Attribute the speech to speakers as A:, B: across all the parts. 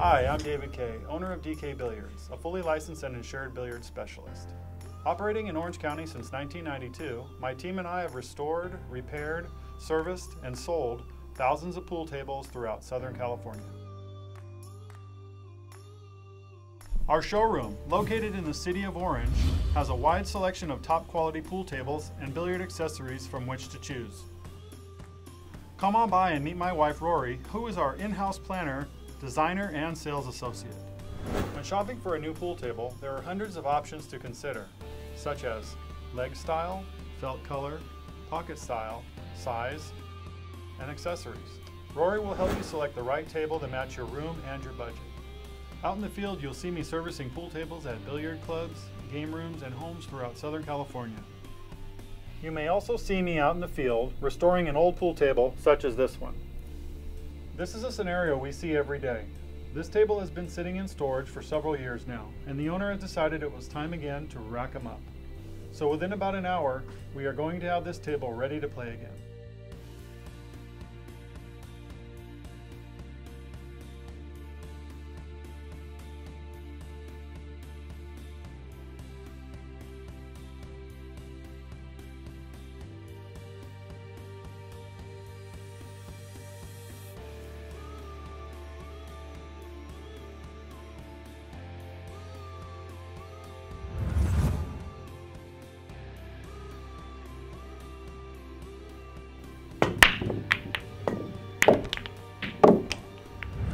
A: Hi, I'm David Kay, owner of DK Billiards, a fully licensed and insured billiard specialist. Operating in Orange County since 1992, my team and I have restored, repaired, serviced, and sold thousands of pool tables throughout Southern California. Our showroom, located in the city of Orange, has a wide selection of top quality pool tables and billiard accessories from which to choose. Come on by and meet my wife Rory, who is our in-house planner, designer, and sales associate. When shopping for a new pool table, there are hundreds of options to consider, such as leg style, felt color, pocket style, size, and accessories. Rory will help you select the right table to match your room and your budget. Out in the field, you'll see me servicing pool tables at billiard clubs, game rooms, and homes throughout Southern California. You may also see me out in the field restoring an old pool table such as this one. This is a scenario we see every day. This table has been sitting in storage for several years now, and the owner has decided it was time again to rack them up. So within about an hour, we are going to have this table ready to play again.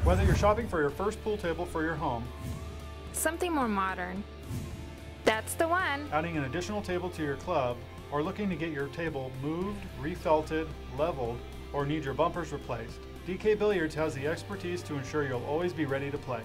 A: Whether you're shopping for your first pool table for your home,
B: Something more modern. That's the one.
A: adding an additional table to your club, or looking to get your table moved, refelted, leveled, or need your bumpers replaced, DK Billiards has the expertise to ensure you'll always be ready to play.